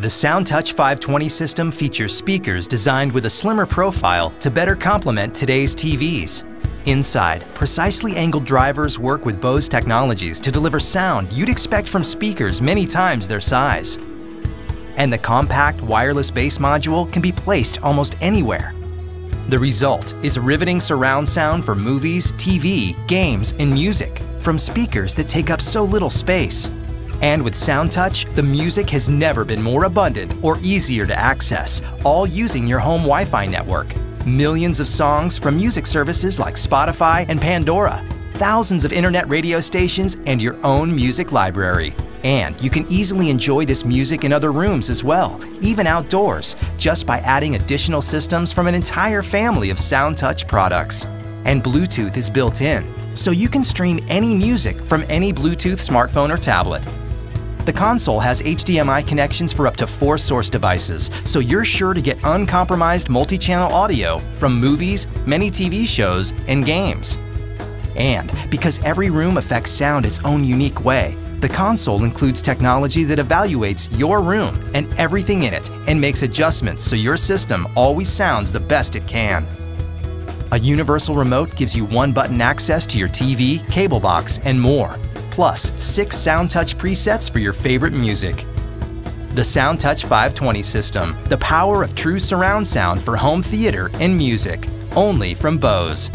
The SoundTouch 520 system features speakers designed with a slimmer profile to better complement today's TVs. Inside, precisely angled drivers work with Bose technologies to deliver sound you'd expect from speakers many times their size. And the compact wireless bass module can be placed almost anywhere. The result is riveting surround sound for movies, TV, games, and music from speakers that take up so little space. And with SoundTouch, the music has never been more abundant or easier to access, all using your home Wi-Fi network. Millions of songs from music services like Spotify and Pandora, thousands of internet radio stations, and your own music library. And you can easily enjoy this music in other rooms as well, even outdoors, just by adding additional systems from an entire family of SoundTouch products. And Bluetooth is built in, so you can stream any music from any Bluetooth smartphone or tablet. The console has HDMI connections for up to four source devices, so you're sure to get uncompromised multi-channel audio from movies, many TV shows, and games. And because every room affects sound its own unique way, the console includes technology that evaluates your room and everything in it and makes adjustments so your system always sounds the best it can. A universal remote gives you one button access to your TV, cable box, and more plus six SoundTouch presets for your favorite music. The SoundTouch 520 system, the power of true surround sound for home theater and music, only from Bose.